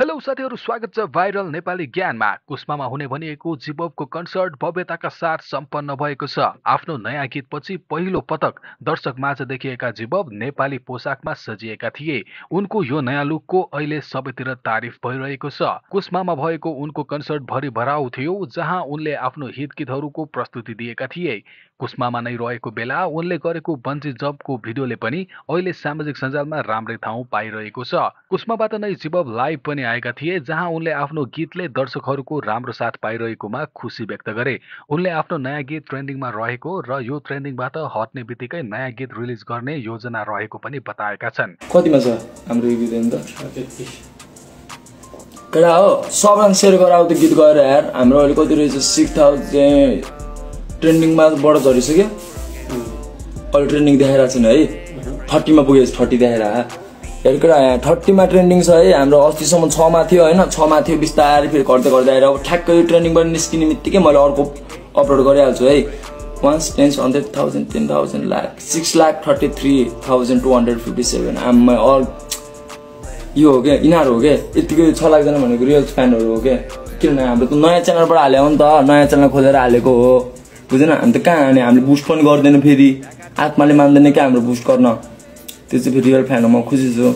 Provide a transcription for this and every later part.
Hello साथीहरू स्वागत छ भाइरल नेपाली ज्ञानमा। कुष्मामा हुने भनिएको जिबबको कन्सर्ट भव्यताका साथ सम्पन्न भएको छ। आफ्नो नयाँ गीतपछि पहिलो पटक दर्शक माझ देखिएका जिबब नेपाली पोसाकमा सजिएका थिए। उनको यो नयाँ लुकको अहिले सबैतिर तारिफ भइरहेको छ। कुष्मामा भएको उनको कन्सर्ट भरि भराउ थियो जहाँ उनले आफ्नो हिट गीतहरूको प्रस्तुति दिएका थिए। कुष्मामा नै रहेको बेला उनले गरेको बन्जी जबको भिडियोले पनि अहिले सामाजिक सञ्जालमा राम्रै ठाउँ पाइरहेको छ। कुष्माबाट नै जिबब लाइभ पनि आएका थिए जहाँ उनले आफ्नो गीतले दर्शकहरूको राम्रो साथ पाइरहेकोमा खुसी व्यक्त गरे। उनले आफ्नो नयाँ गीत ट्रेन्डिङमा रहेको र यो ट्रेन्डिङबाट हट्ने बित्तिकै नयाँ गीत रिलिज गर्ने योजना रहेको पनि बताएका छन्। कतिमा छ हाम्रो यो गीत अन्त? केटा हो सबैलाई सेयर गराऊ त्यो गीत गएर यार। हाम्रो अहिले कति रहेछ? Six thousand. ट्रेन्डिङमा बढ झरिसक्यो। अहिले ट्रेन्डिङ देखाइरहेको छैन है। थर्टीमा पुगेछ थर्टी देखाएर हेर केटा यहाँ थर्टीमा ट्रेन्डिङ छ है हाम्रो अस्तिसम्म छमा थियो होइन छमा थियो बिस्तारै फेरि घट्दै घट्दै आएर अब ठ्याक्कै ट्रेन्डिङबाट निस्किने बित्तिकै मैले अर्को अपलोड गरिहाल्छु है। Ones tens hundred thousand ten thousand lakh six lakh thirty three thousand two hundred fifty seven आम अल यो हो क्या यिनीहरू हो क्या? यतिकै छ लाखजना भनेको रियल फ्यानहरू हो क्या? किनभने हाम्रो त नयाँ च्यानलबाट हाल्यो नि त नयाँ च्यानल खोलेर हालेको हो। बुझेन? हामी त कहाँ हाने हामीले बुस्ट पनि गर्दैन फेरि। आत्माले मान्दैन क्या हाम्रो बुस्ट गर्न। त्यो चाहिँ रियल फ्यान हो म खुसी छु।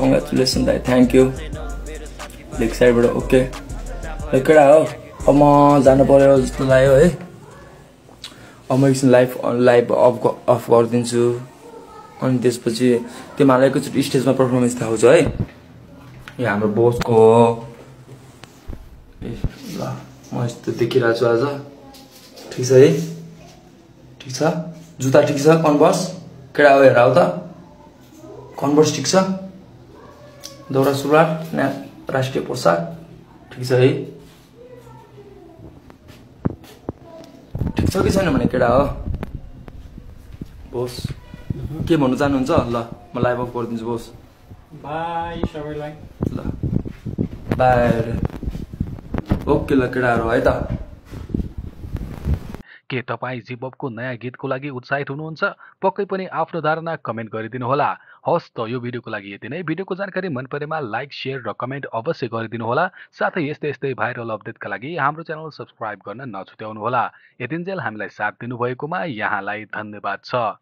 कङ्ग्रेचुलेसन दाइ थ्याङ्क यू लेग साइडबाट ओके केटा हो? अब म जानु पर्यो जस्तो लाग्यो है। अब म एकछिन लाइफ लाइभ अफ अफ गरिदिन्छु। अनि त्यसपछि त्यो मलाई एकैचोटि स्टेजमा पर्फर्मेन्स देखाउँछ है। यो हाम्रो बोसको हो। ल। म यस्तो देखिरहेको छु आज। ठिक छ है? ठिक छ? जुत्ता ठिक छ? कन्भर्स? केटा हो हेर आऊ त। कन्भर्स ठिक छ? दौरा सुरुवाल ना राष्ट्रिय पोसाक ठिक छ है? ठिक छ कि छैन भने केटा हो? बोस के भन्नु चाहनुहुन्छ? ल म लाइभ अफ गरिदिन्छु बोस। बाई सबैलाई। ल बाई। ओके ल केटाहरू है त। के तपाईँ जिबबको नयाँ गीतको लागि उत्साहित हुनुहुन्छ? पक्कै पनि आफ्नो धारणा कमेन्ट गरिदिनुहोला। हस् त यो भिडियोको लागि यति नै। भिडियोको जानकारी मन परेमा लाइक सेयर र कमेन्ट अवश्य गरिदिनुहोला। साथै यस्तै यस्तै भाइरल अपडेटका लागि हाम्रो च्यानल सब्सक्राइब गर्न नछुट्याउनुहोला। यतिन्जेल हामीलाई साथ दिनुभएकोमा यहाँलाई धन्यवाद छ।